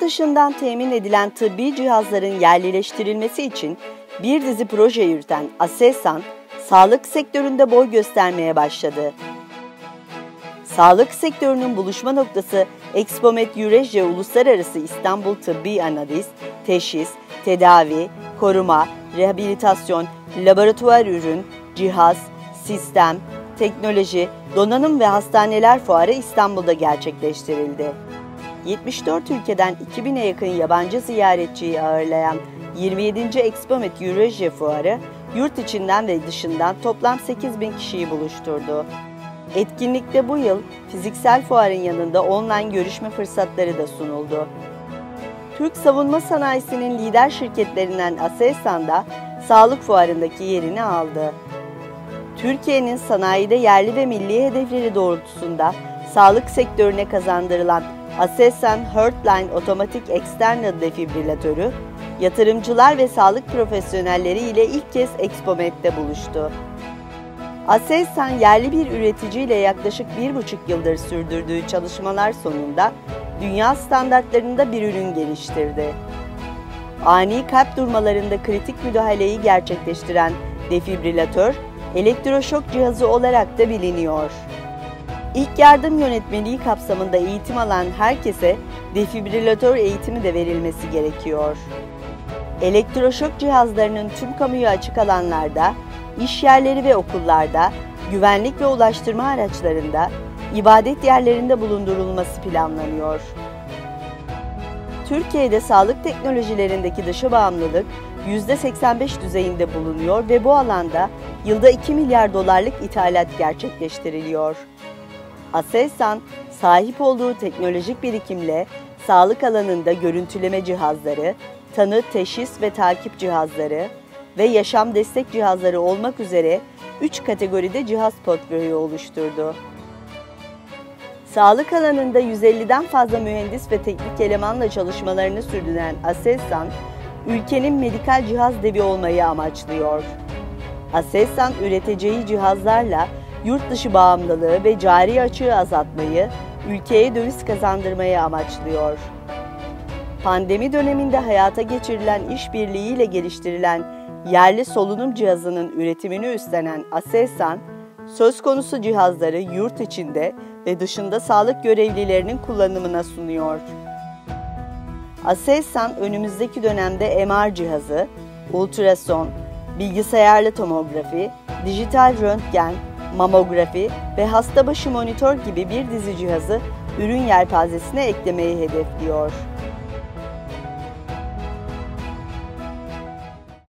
dışından temin edilen tıbbi cihazların yerlileştirilmesi için bir dizi proje yürüten Aselsan, sağlık sektöründe boy göstermeye başladı. Sağlık sektörünün buluşma noktası Expomet Eurasia Uluslararası İstanbul Tıbbi Analiz, Teşhis, Tedavi, Koruma, Rehabilitasyon, Laboratuvar Ürün, Cihaz, Sistem, Teknoloji, Donanım ve Hastaneler Fuarı İstanbul'da gerçekleştirildi. 74 ülkeden 2000'e yakın yabancı ziyaretçiyi ağırlayan 27. Expomet Eurasia Fuarı, yurt içinden ve dışından toplam 8000 kişiyi buluşturdu. Etkinlikte bu yıl fiziksel fuarın yanında online görüşme fırsatları da sunuldu. Türk savunma sanayisinin lider şirketlerinden Aselsan da sağlık fuarındaki yerini aldı. Türkiye'nin sanayide yerli ve milli hedefleri doğrultusunda sağlık sektörüne kazandırılan Aselsan Heartline Otomatik External Defibrilatörü, yatırımcılar ve sağlık profesyonelleri ile ilk kez Expomet'te buluştu. Aselsan yerli bir üreticiyle yaklaşık bir buçuk yıldır sürdürdüğü çalışmalar sonunda dünya standartlarında bir ürün geliştirdi. Ani kalp durmalarında kritik müdahaleyi gerçekleştiren defibrilatör, elektroşok cihazı olarak da biliniyor. İlk yardım yönetmeliği kapsamında eğitim alan herkese defibrilatör eğitimi de verilmesi gerekiyor. Elektroşok cihazlarının tüm kamuya açık alanlarda, iş yerleri ve okullarda, güvenlik ve ulaştırma araçlarında, ibadet yerlerinde bulundurulması planlanıyor. Türkiye'de sağlık teknolojilerindeki dışı bağımlılık %85 düzeyinde bulunuyor ve bu alanda yılda 2 milyar dolarlık ithalat gerçekleştiriliyor. Aselsan, sahip olduğu teknolojik birikimle sağlık alanında görüntüleme cihazları, tanı, teşhis ve takip cihazları ve yaşam destek cihazları olmak üzere 3 kategoride cihaz portföyü oluşturdu. Sağlık alanında 150'den fazla mühendis ve teknik elemanla çalışmalarını sürdüren Aselsan, ülkenin medikal cihaz devi olmayı amaçlıyor. Aselsan üreteceği cihazlarla yurt dışı bağımlılığı ve cari açığı azaltmayı, ülkeye döviz kazandırmayı amaçlıyor. Pandemi döneminde hayata geçirilen işbirliğiyle geliştirilen yerli solunum cihazının üretimini üstlenen Aselsan, söz konusu cihazları yurt içinde ve dışında sağlık görevlilerinin kullanımına sunuyor. Aselsan önümüzdeki dönemde MR cihazı, ultrason, bilgisayarlı tomografi, dijital röntgen, mamografi ve hasta başı monitör gibi bir dizi cihazı ürün yelpazesine eklemeyi hedefliyor.